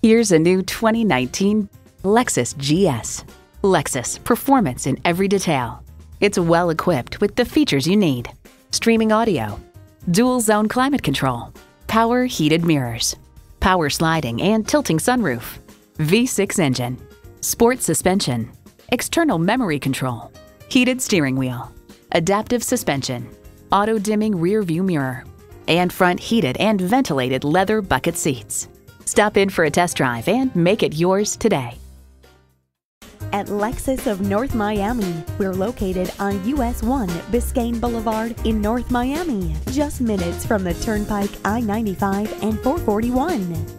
Here's a new 2019 Lexus GS. Lexus, performance in every detail. It's well equipped with the features you need. Streaming audio, dual zone climate control, power heated mirrors, power sliding and tilting sunroof, V6 engine, sport suspension, external memory control, heated steering wheel, adaptive suspension, auto dimming rear view mirror, and front heated and ventilated leather bucket seats. Stop in for a test drive and make it yours today. At Lexus of North Miami, we're located on US 1 Biscayne Boulevard in North Miami, just minutes from the Turnpike I 95 and 441.